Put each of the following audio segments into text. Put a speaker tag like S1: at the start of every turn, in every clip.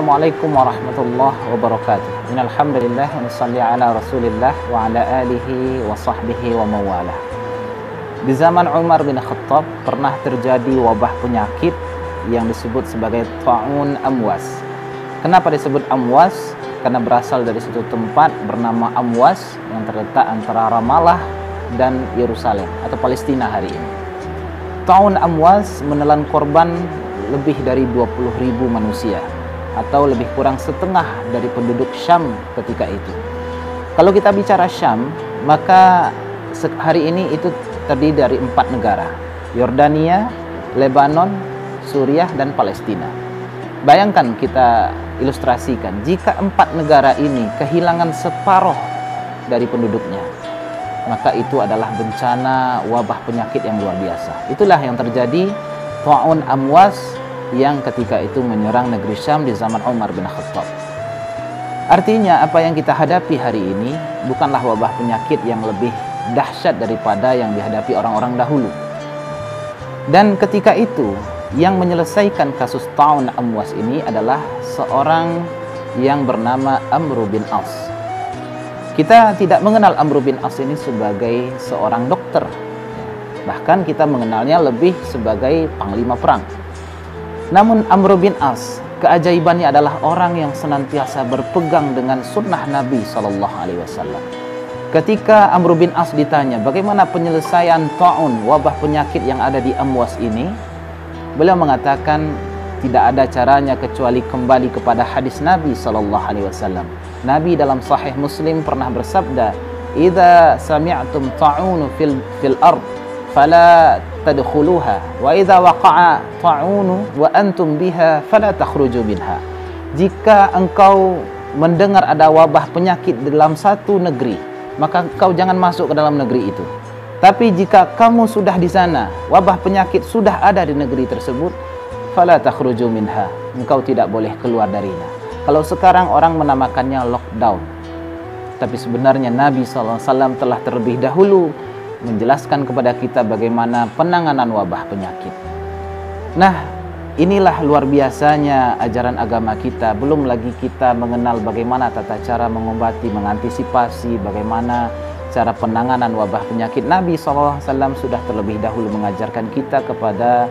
S1: Assalamualaikum warahmatullahi wabarakatuh. Innal hamdalillah wa nusalli ala Rasulillah wa ala alihi wa sahbihi wa mawalah. Di zaman Umar bin Khattab pernah terjadi wabah penyakit yang disebut sebagai taun amwas. Kenapa disebut amwas? Karena berasal dari satu tempat bernama Amwas yang terletak antara Ramallah dan Yerusalem atau Palestina hari ini. Taun Amwas menelan korban lebih dari 20 ribu manusia atau lebih kurang setengah dari penduduk Syam ketika itu. Kalau kita bicara Syam, maka hari ini itu terdiri dari empat negara, Yordania, Lebanon, Suriah, dan Palestina. Bayangkan kita ilustrasikan, jika empat negara ini kehilangan separuh dari penduduknya, maka itu adalah bencana wabah penyakit yang luar biasa. Itulah yang terjadi Ta'un Amwas yang ketika itu menyerang negeri Syam di zaman Umar bin Khattab. Artinya apa yang kita hadapi hari ini bukanlah wabah penyakit yang lebih dahsyat daripada yang dihadapi orang-orang dahulu. Dan ketika itu yang menyelesaikan kasus Ta'un Amwas ini adalah seorang yang bernama Amr bin As. Kita tidak mengenal Amr bin As ini sebagai seorang dokter. Bahkan kita mengenalnya lebih sebagai panglima perang. Namun Amr bin As, keajaibannya adalah orang yang senantiasa berpegang dengan sunnah Nabi Shallallahu Alaihi Wasallam. Ketika Amr bin As ditanya bagaimana penyelesaian taun wabah penyakit yang ada di Amwas ini, beliau mengatakan tidak ada caranya kecuali kembali kepada hadis Nabi Shallallahu Alaihi Wasallam. Nabi dalam Sahih Muslim pernah bersabda, "Idza sami'tum ta'unu fil fil ard, fala tadkhuluha. Wa idza waqa'a ta'unu wa antum biha fala takhruju minha. Jika engkau mendengar ada wabah penyakit dalam satu negeri maka engkau jangan masuk ke dalam negeri itu. Tapi jika kamu sudah di sana wabah penyakit sudah ada di negeri tersebut fala takhruju minha. Engkau tidak boleh keluar darinya. Kalau sekarang orang menamakannya lockdown. Tapi sebenarnya Nabi SAW telah terlebih dahulu menjelaskan kepada kita bagaimana penanganan wabah penyakit. Nah, inilah luar biasanya ajaran agama kita. Belum lagi kita mengenal bagaimana tata cara mengobati, mengantisipasi, bagaimana cara penanganan wabah penyakit. Nabi SAW sudah terlebih dahulu mengajarkan kita kepada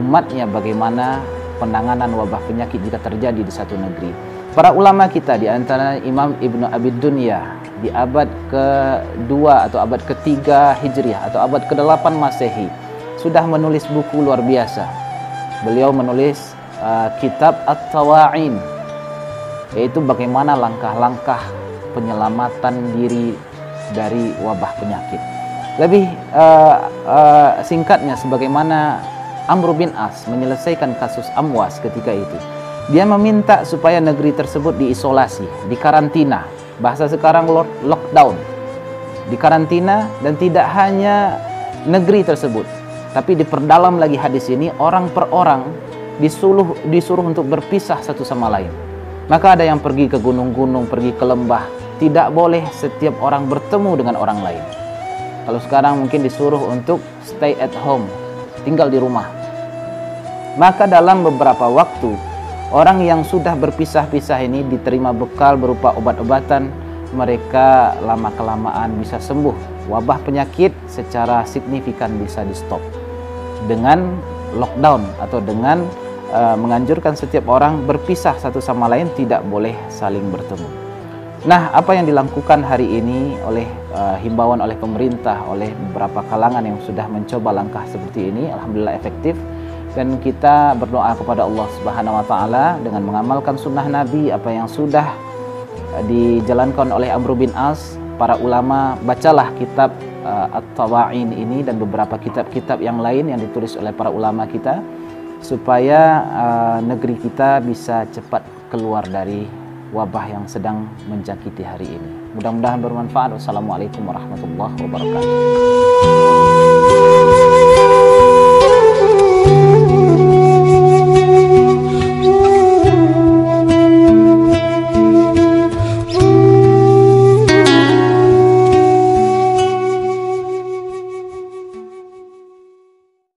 S1: umatnya bagaimana penanganan wabah penyakit jika terjadi di satu negeri. Para ulama kita di antara Imam Ibnu Abi Dunya di abad ke-2 atau abad ke-3 Hijriah atau abad ke-8 Masehi sudah menulis buku luar biasa. Beliau menulis uh, kitab At-Tawa'in yaitu bagaimana langkah-langkah penyelamatan diri dari wabah penyakit. Lebih uh, uh, singkatnya sebagaimana Amr bin As menyelesaikan kasus Amwas ketika itu. Dia meminta supaya negeri tersebut diisolasi, dikarantina, bahasa sekarang lockdown. Di karantina dan tidak hanya negeri tersebut tapi diperdalam lagi hadis ini orang per orang disuruh disuruh untuk berpisah satu sama lain. Maka ada yang pergi ke gunung-gunung pergi ke lembah tidak boleh setiap orang bertemu dengan orang lain. Kalau sekarang mungkin disuruh untuk stay at home tinggal di rumah. Maka dalam beberapa waktu Orang yang sudah berpisah-pisah ini diterima bekal berupa obat-obatan, mereka lama-kelamaan bisa sembuh. Wabah penyakit secara signifikan bisa di stop dengan lockdown atau dengan uh, menganjurkan setiap orang berpisah satu sama lain tidak boleh saling bertemu. Nah, apa yang dilakukan hari ini oleh uh, himbauan oleh pemerintah, oleh beberapa kalangan yang sudah mencoba langkah seperti ini, alhamdulillah efektif dan kita berdoa kepada Allah Subhanahu wa taala dengan mengamalkan sunnah Nabi apa yang sudah eh, dijalankan oleh Amr bin As para ulama bacalah kitab uh, At-Tawa'in ini dan beberapa kitab-kitab yang lain yang ditulis oleh para ulama kita supaya uh, negeri kita bisa cepat keluar dari wabah yang sedang menjangkiti hari ini. Mudah-mudahan bermanfaat. Wassalamualaikum warahmatullahi wabarakatuh.